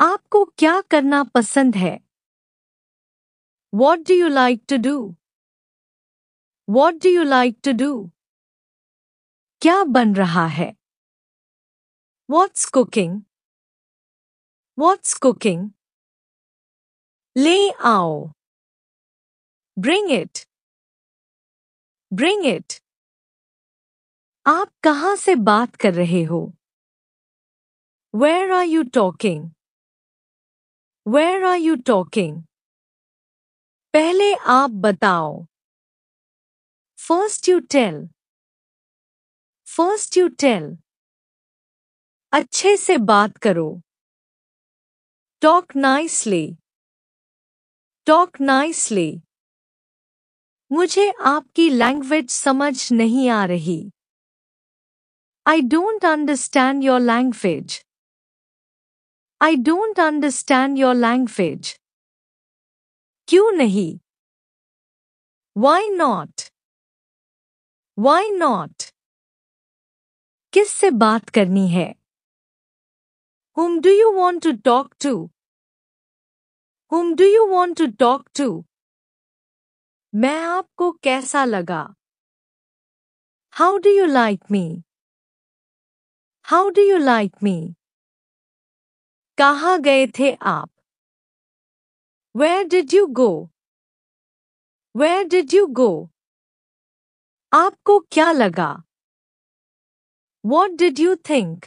आपको क्या करना पसंद है? What do you like to do what do you like to do क्या बन रहा है? वॉट्स कुकिंग वॉट्स कुकिंग ले आओ। ब्रिंग इट ब्रिंग इट आप कहाँ से बात कर रहे हो? Where are you talking Where are you talking? पहले आप बताओ First you tell. First you tell. अच्छे से बात करो Talk nicely. Talk nicely. मुझे आपकी लैंग्वेज समझ नहीं आ रही I don't understand your language. I don't understand your language. क्यों नहीं Why not? Why not? किससे बात करनी है Whom do you want to talk to? Whom do you want to talk to? मैं आपको कैसा लगा How do you like me? How do you like me? कहाँ गए थे आप? Where did you go where did you go आपको क्या लगा? What did you think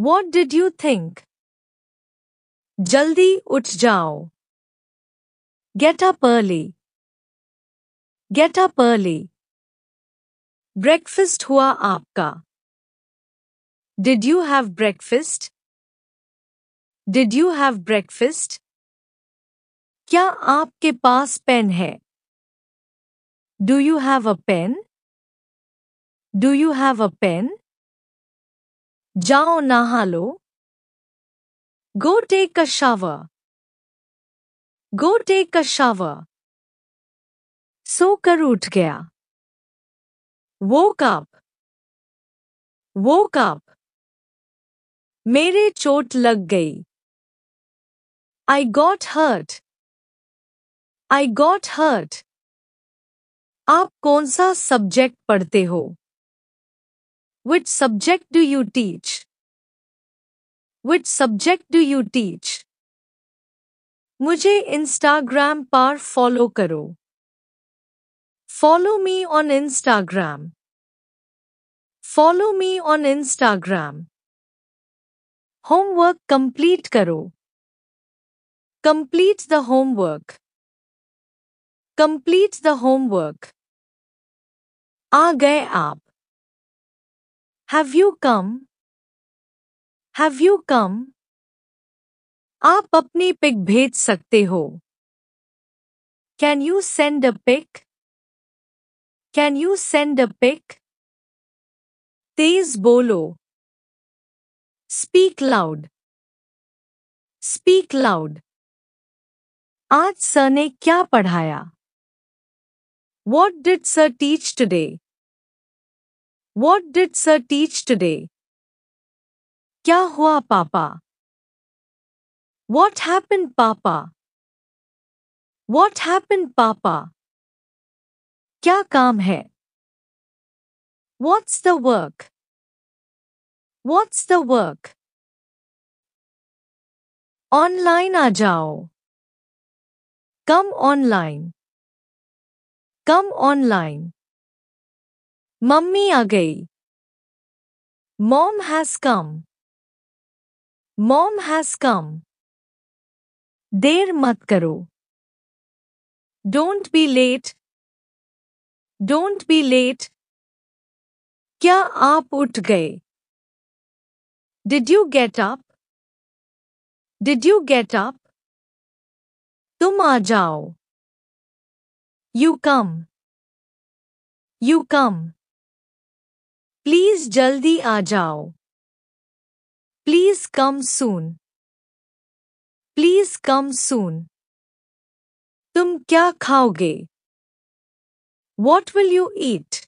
what did you think जल्दी उठ जाओ। Get a early get up early breakfast हुआ आपका। Did you have breakfast Did you have breakfast? क्या आपके पास पेन है Do you have a pen? Do you have a pen? जाओ नहा लो Go take a shower. Go take a shower. सोकर उठ गया Woke up. Woke up. मेरे चोट लग गई I got hurt. I got hurt. आप कौन सा सब्जेक्ट पढ़ते हो Which subject do you teach? Which subject do you teach? मुझे इंस्टाग्राम पर फॉलो करो Follow me on Instagram. Follow me on Instagram. Homework complete करो Complete the homework. Complete the homework. आ गए आप Have you come? Have you come? आप अपनी pic भेज सकते हो Can you send a pic? Can you send a pic? तेज बोलो Speak loud. Speak loud. आज सर ने क्या पढ़ाया? What did sir teach today what did sir teach today क्या हुआ पापा? वॉट हैपन पापा? वॉट हैपन पापा? क्या काम है? What's the work what's the work online आ जाओ। Come online. Come online. मम्मी आ गई Mom has come. Mom has come. देर मत करो Don't be late. Don't be late. क्या आप उठ गए Did you get up? Did you get up? तुम आ जाओ। You come you come please जल्दी आ जाओ। Please come soon please come soon तुम क्या खाओगे? What will you eat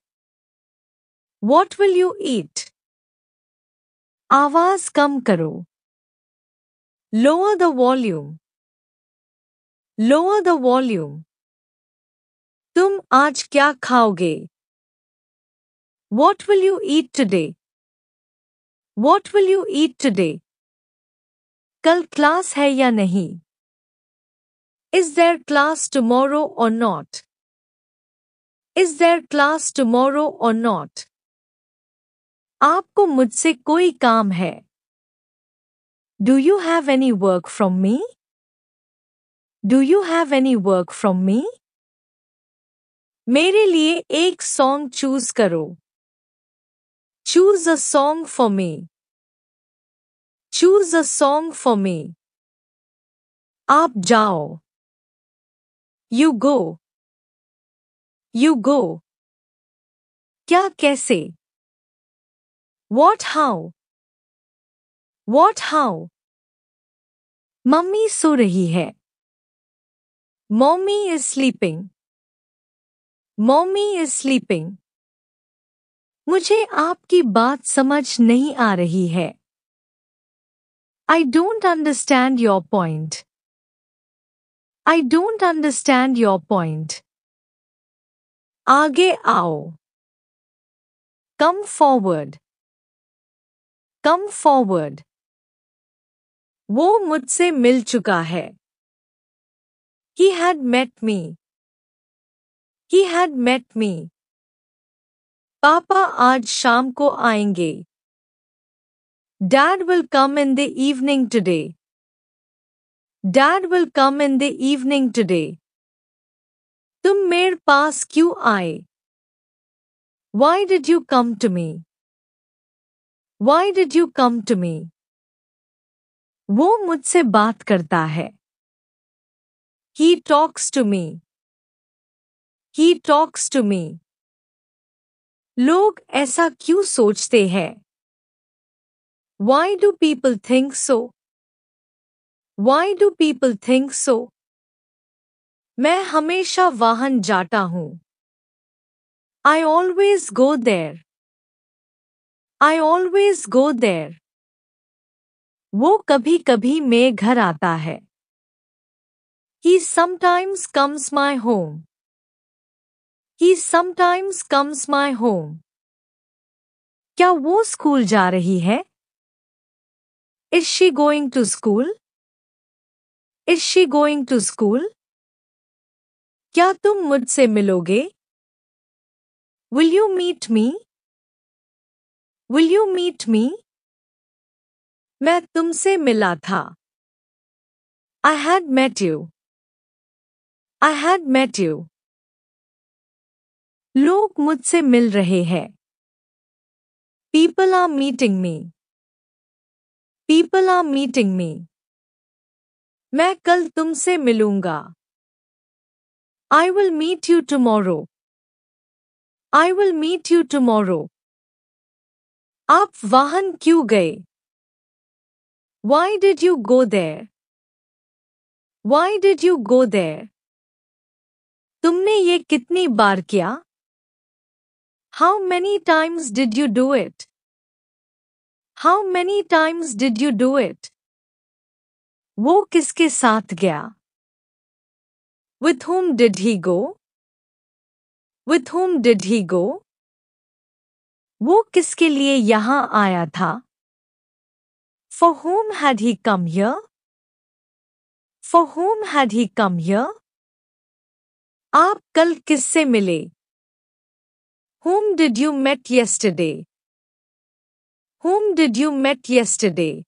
what will you eat आवाज़ कम करो। Lower the volume lower the volume तुम आज क्या खाओगे? What will you eat today what will you eat today कल क्लास है या नहीं? Is there class tomorrow or not is there class tomorrow or not आपको मुझसे कोई काम है। Do you have any work from me do you have any work from me मेरे लिए एक सॉन्ग चूज़ करो। Choose a song for me choose a song for me आप जाओ। यू गो यू गो क्या कैसे? What how what how mummy सो रही है। Mommy is sleeping. Mommy is sleeping. मुझे आपकी बात समझ नहीं आ रही है I don't understand your point. I don't understand your point. आगे आओ Come forward. कम फॉरवर्ड वो मुझसे मिल चुका है He had met me. He had met me. पापा आज शाम को आएंगे Dad will come in the evening today. Dad will come in the evening today. तुम मेरे पास क्यों आए Why did you come to me? Why did you come to me? वो मुझसे बात करता है He talks to me. He talks to me. लोग ऐसा क्यों सोचते हैं Why do people think so? Why do people think so? मैं हमेशा वाहन जाता हूँ I always go there. I always go there. वो कभी कभी मैं घर आता है He sometimes comes my home. He sometimes comes my home. क्या वो स्कूल जा रही है Is she going to school? Is she going to school? क्या तुम मुझसे मिलोगे Will you meet me? Will you meet me? मैं तुमसे मिला था I had met you. I had met you. लोग मुझसे मिल रहे हैं People are meeting me. People are meeting me. मैं कल तुमसे मिलूंगा I will meet you tomorrow. I will meet you tomorrow. आप वाहन क्यों गए Why did you go there? Why did you go there? तुमने ये कितनी बार किया? How many times did you do it how many times did you do it वो किसके साथ गया? With whom did he go with whom did he go वो किसके लिए यहाँ आया था? For whom had he come य for whom had he come य आप कल किससे मिले Whom did you met yesterday? Whom did you met yesterday?